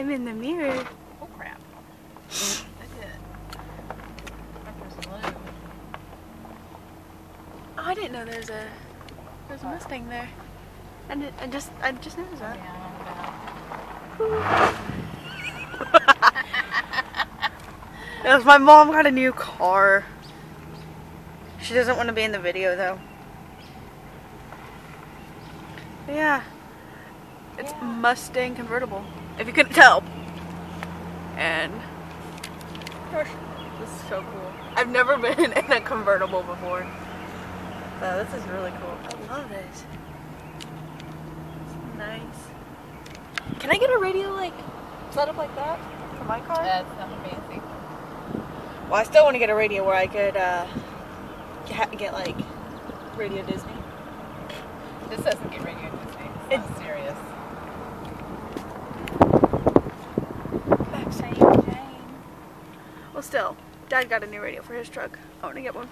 I'm in the mirror. Oh crap. Look at Oh, I didn't know there's a there's a Mustang there. I, did, I just I just noticed that. Yeah, Yes, my mom got a new car. She doesn't want to be in the video though. But yeah. It's Yeah. Mustang convertible. If you couldn't tell. And gosh, this is so cool. I've never been in a convertible before. So this is really cool. I love this. It's nice. Can I get a radio like set up like that for my car? That's not fancy. Well, I still want to get a radio where I could uh, get, get like Radio Disney. This doesn't get radio Disney. It's It's- Sirius. Well, still, Dad got a new radio for his truck. I want to get one.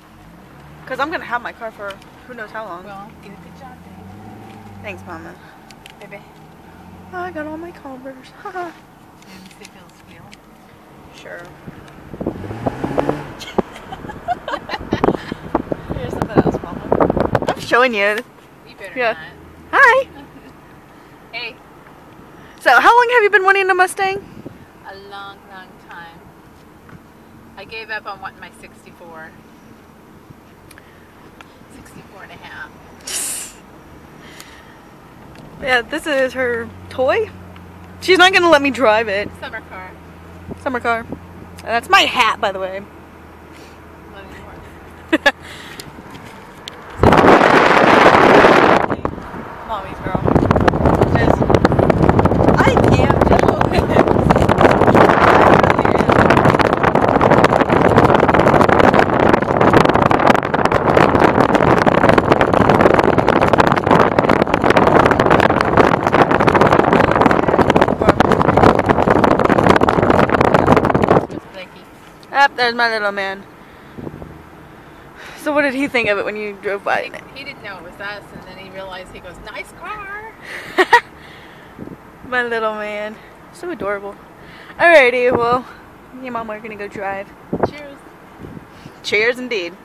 Because I'm going to have my car for who knows how long. Well, get a good job, Dave. Thanks, Mama. Baby. I got all my Converse. Haha. Let me see if it'll squeal. sure. Here's something else, Mama. I'm showing you. You better Yeah. not. Hi. Hey, So, how long have you been wanting a Mustang? a long, long time. I gave up on wanting my 64. 64 and a half. Yeah, this is her toy. She's not going to let me drive it. Summer car. Summer car. And that's my hat, by the way. Not anymore. Mommy's girl. Just, I can't do it. Just Blakey. There's my little man. So what did he think of it when you drove by it? He didn't know it was us, and then he realized he goes, "Nice car." My little man. So adorable. Alrighty, well, me and mom are gonna go drive. Cheers. Cheers indeed.